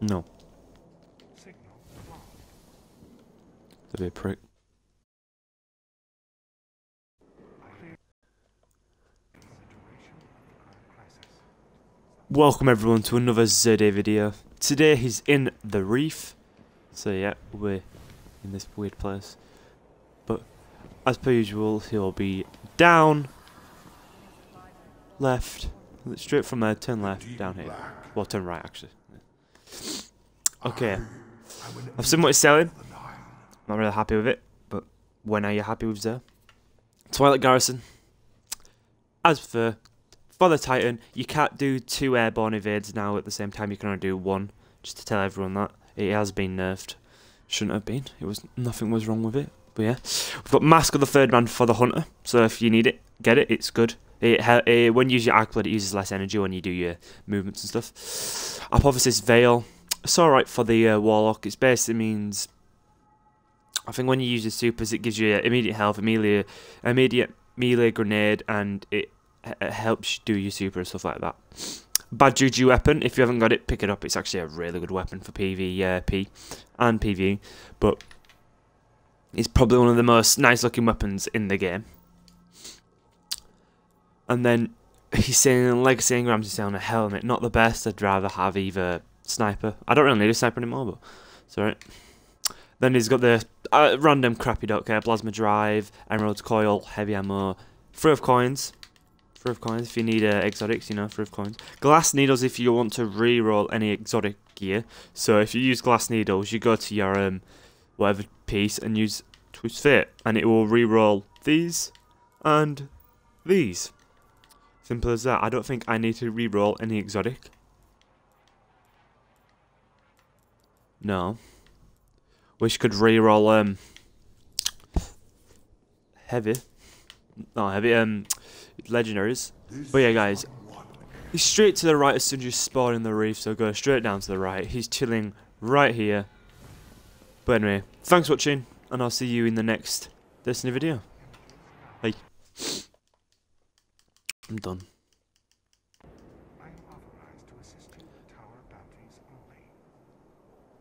No. Be a prick. Welcome everyone to another Xurday video. Today he's in the reef. So yeah, we're in this weird place. But as per usual, he'll be down, left, straight from there, turn left, down here. Well, turn right actually. Okay. I've seen what he's selling. I'm not really happy with it, but when are you happy with Xur? Twilight Garrison. As for for the Titan, you can't do two airborne evades now at the same time. You can only do one. Just to tell everyone that it has been nerfed. Shouldn't have been. It was nothing was wrong with it. But yeah, we've got Mask of the Third Man for the Hunter. So if you need it, get it. It's good. It, it when you use your Acolyte, it uses less energy when you do your movements and stuff. Apotheosis Veil. It's alright for the uh, Warlock. It basically means I think when you use your supers, it gives you immediate health, immediate, immediate melee grenade, and it, it helps you do your super and stuff like that. Bad Juju weapon. If you haven't got it, pick it up. It's actually a really good weapon for PvP and PvE, but it's probably one of the most nice looking weapons in the game. And then he's saying Legacy Engrams is saying a helmet. Not the best. I'd rather have either sniper. I don't really need a sniper anymore, but it's alright. Then he's got the uh, random crappy don't care. Plasma drive, emerald coil, heavy ammo, free of coins. Free of coins if you need uh, exotics, you know, free of coins. Glass needles if you want to re-roll any exotic gear. So if you use glass needles, you go to your um, whatever piece and use twist fit, and it will re-roll these and these. Simple as that. I don't think I need to re-roll any exotic. No. Wish could re-roll um heavy. No, heavy um legendaries. But yeah guys. He's straight to the right as soon as you spawn in the reef, so go straight down to the right. He's chilling right here. But anyway, thanks for watching, and I'll see you in the next Destiny video. Bye. I'm done.